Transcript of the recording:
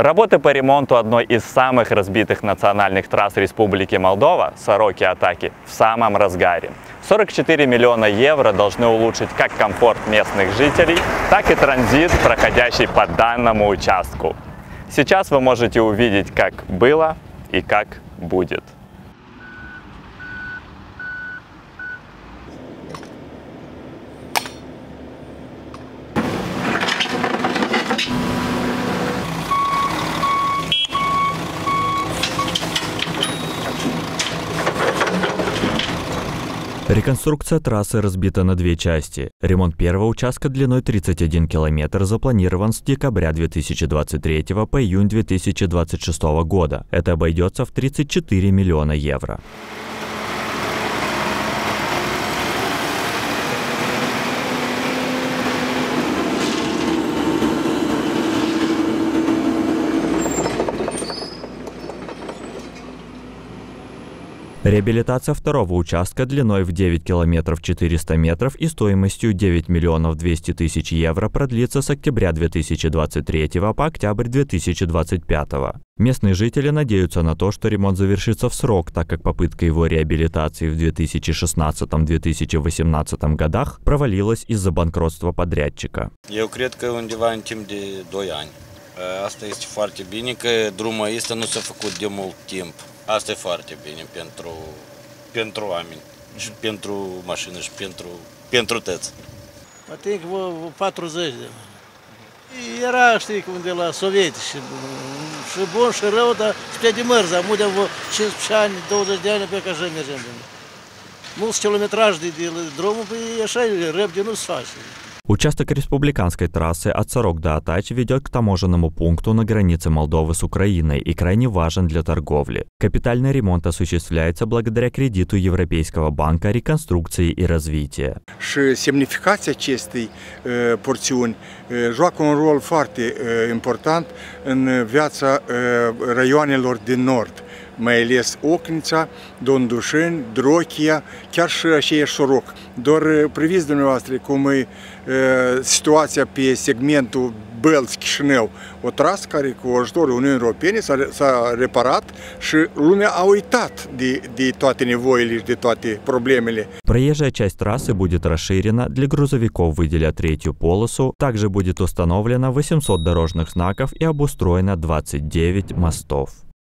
Работы по ремонту одной из самых разбитых национальных трасс Республики Молдова, Сороки-Атаки, в самом разгаре. 44 миллиона евро должны улучшить как комфорт местных жителей, так и транзит, проходящий по данному участку. Сейчас вы можете увидеть, как было и как будет. Реконструкция трассы разбита на две части. Ремонт первого участка длиной 31 километр запланирован с декабря 2023 по июнь 2026 года. Это обойдется в 34 миллиона евро. Реабилитация второго участка длиной в 9 километров 400 метров и стоимостью 9 миллионов 200 тысяч евро продлится с октября 2023 по октябрь 2025. Местные жители надеются на то, что ремонт завершится в срок, так как попытка его реабилитации в 2016-2018 годах провалилась из-за банкротства подрядчика. Undeva în timp de 2 ani. Asta este foarte bine că drumul ăsta nu s-a făcut. Asta e foarte bine pentru, pentru oameni și pentru mașină și pentru, pentru tăți. Poate că vă 40 de ani. Era, știi, cum de la sovieti și, și bun și rău, dar și pe de mărți, am de vreo 15 ani, 20 de ani pe ca așa mergem. Mulți kilometraj de, de drumul, păi așa, repede nu se face. Участок республиканской трассы от Сорок до Атач ведет к таможенному пункту на границе Молдовы с Украиной и крайне важен для торговли. Капитальный ремонт осуществляется благодаря кредиту Европейского банка реконструкции и развития. Și semnificația acestei porțiuni joacă un rol foarte important în viața raioanelor din mai ales Ocnița, Dondușeni, Drochia, chiar și aceeași Soroc. Doar priviți dumneavoastră cum e situația pe segmentul Bălți-Chișinău, o trasă care cu ajutorul Uniunii Europene s-a reparat și lumea a uitat de, de toate nevoile și de toate проблемele. Проезжая часть трассы будет расширена, для грузовиков выделят третью полосу, также будет установлено 800 дорожных знаков и обустроено 29 мостов.